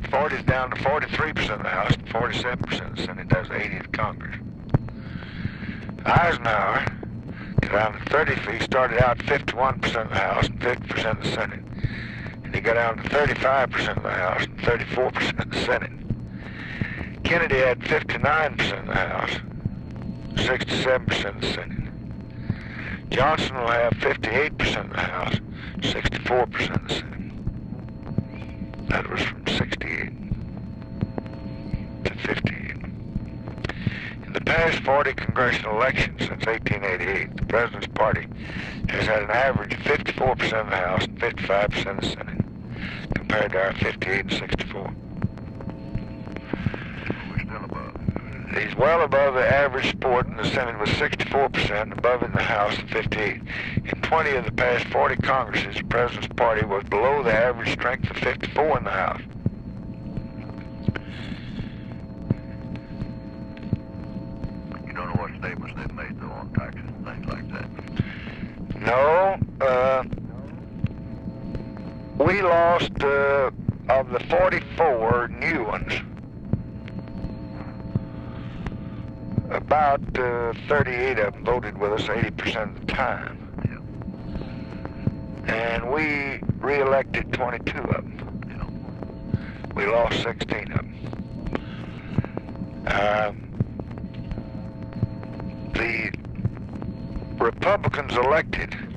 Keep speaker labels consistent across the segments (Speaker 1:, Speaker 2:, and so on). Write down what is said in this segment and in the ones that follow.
Speaker 1: got 40s down to 43% of the House and 47% of the Senate. Was 80 of Congress. Eisenhower down to 30. He started out 51% of the House and 50% of the Senate. And he got down to 35% of the House and 34% of the Senate. Kennedy had 59% of the House, 67% of the Senate. Johnson will have 58% of the House, 64% of the Senate. That was from 68 to 58. In the past 40 congressional elections since 1888, the President's Party has had an average of 54% of the House and 55% of the Senate, compared to our 58 and 64. He's well above the average support in the Senate with 64%, above in the House at 58. In 20 of the past 40 Congresses, the President's party was below the average strength of 54 in the House.
Speaker 2: You don't know what statements they've made, though, on taxes and things like that.
Speaker 1: No, uh, we lost, uh, of the 44 new ones, about uh, 38 of them voted with us 80% of the time. And we re-elected 22 of them. We lost 16 of them. Um, the Republicans elected,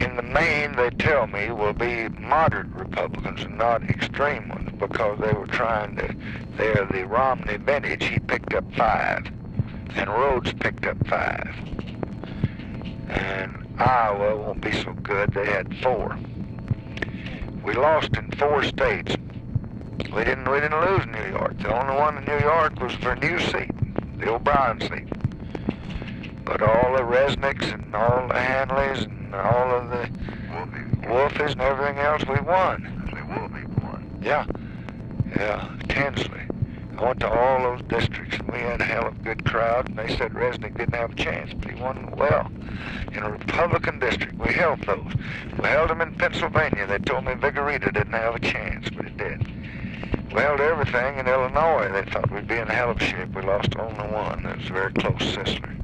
Speaker 1: in the main, they tell me, will be moderate Republicans and not extreme ones because they were trying to, they're the Romney vintage. He picked up five, and Rhodes picked up five. And Iowa won't be so good. They had four. We lost in four states. We didn't we didn't lose New York. The only one in New York was for a new seat, the O'Brien seat. But all the Resnicks and all the Hanleys and all of the Wolfies and everything else, we won.
Speaker 2: Wolfie won.
Speaker 1: Yeah, yeah, Tinsley. I went to all those districts and we had a hell of a good crowd and they said Resnick didn't have a chance, but he won well. In a Republican district, we held those. We held them in Pennsylvania. They told me Vigorito didn't have a chance, but it did. We held everything in Illinois. They thought we'd be in hell of shape. We lost only one. It was a very close Schisler.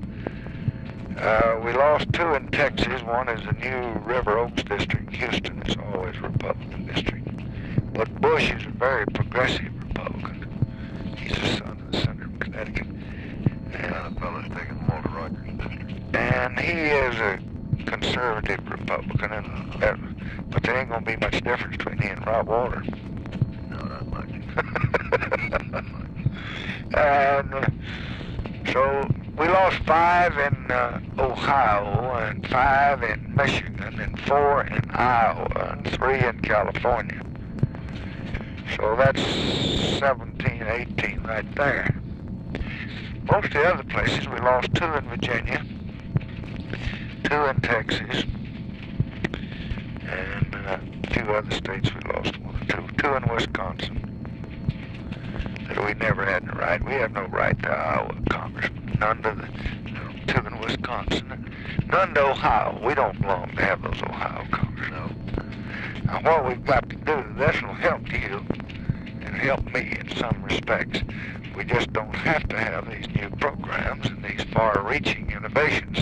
Speaker 1: Uh, we lost two in Texas. One is the new River Oaks district. Houston is always Republican district. But Bush is a very progressive Republican. He's the son of the senator from Connecticut.
Speaker 2: And the fellow's taking Walter Rogers district.
Speaker 1: And he is a conservative Republican, and uh, but there ain't gonna be much difference between he and Rob Walter.
Speaker 2: No, not much.
Speaker 1: and uh, so we lost five in uh, Ohio, and five in Michigan, and four in Iowa, and three in California. So that's 17, 18 right there. Most of the other places, we lost two in Virginia, two in Texas, and uh, a few other states we lost one or two. Two in Wisconsin. That we never had the right. We have no right to Iowa congressman. None to the two in Wisconsin. None to Ohio. We don't belong to have those Ohio congressmen. Now what we've got to do, this will help you and help me in some respects. We just don't have to have these new programs and these far-reaching innovations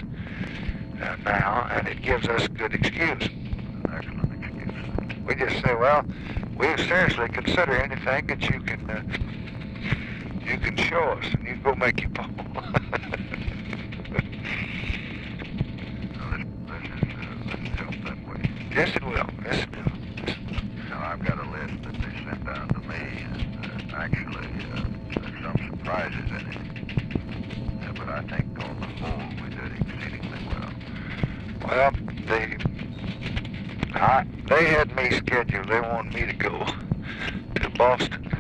Speaker 1: uh, now, and it gives us a good excuse. We just say, well, we seriously consider anything that you can uh, you can show us, and you go make your poll.
Speaker 2: Now, this, this is, uh, this help that
Speaker 1: yes, it will. Yes, it will.
Speaker 2: Now, I've got a list that they sent down to me, and uh, actually, uh, there's some surprises in it. Uh, but I think on the whole, we did exceedingly well.
Speaker 1: Well, they I, they had me scheduled. They wanted me to go to Boston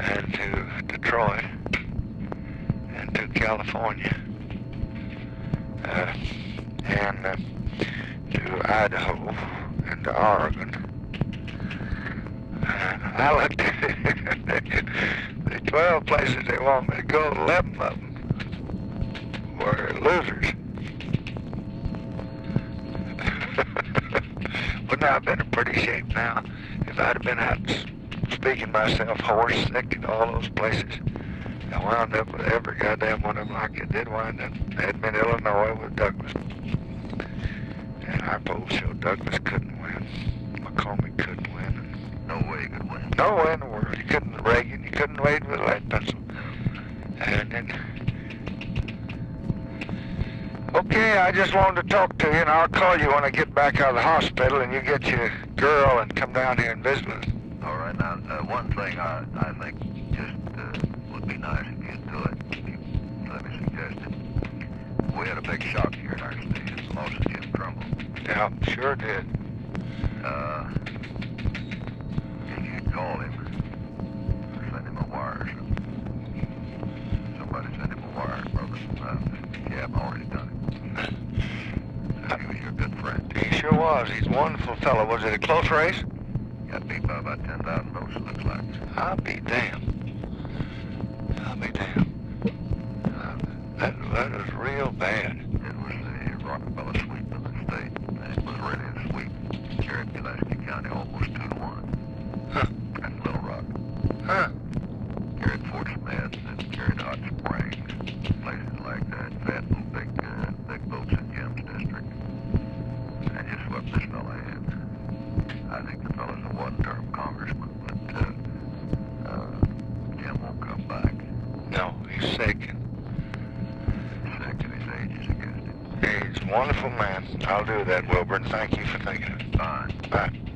Speaker 1: and to Detroit and to California uh, and uh, to Idaho and to Oregon. And I looked at the 12 places they want me to go, 11 of them were losers. Wouldn't I have been in pretty shape now if I'd have been out speaking myself horse sick in all those places. I wound up with every goddamn one of them like I did wind up in Edmond, Illinois with Douglas. And poll showed Douglas couldn't win. McCormick couldn't win.
Speaker 2: No way he could win.
Speaker 1: No way in the world. You couldn't Reagan, you couldn't wade with a lead pencil. And then Okay, I just wanted to talk to you and I'll call you when I get back out of the hospital and you get your girl and come down here and visit us.
Speaker 2: All right, now, uh, one thing I, I think just uh, would be nice if you'd do it, let me suggest it. We had a big shock here in our station, the loss of Jim Trimble.
Speaker 1: Yeah, sure did.
Speaker 2: Uh, if you'd call him, send him a wire or something. Somebody send him a wire, brother. Uh, yeah, I've already done it. He was your good friend.
Speaker 1: He sure was. He's a wonderful fellow. Was it a close race?
Speaker 2: Got beat by about 10,000 votes, it looks like.
Speaker 1: I'll be damned. I'll be damned. Uh, that, that was real bad.
Speaker 2: It was the Rockefeller
Speaker 1: No, he's sick.
Speaker 2: Sick and his age is.
Speaker 1: He's a wonderful man. I'll do that, Wilbur, and thank you for thinking of it. Bye.
Speaker 2: Bye.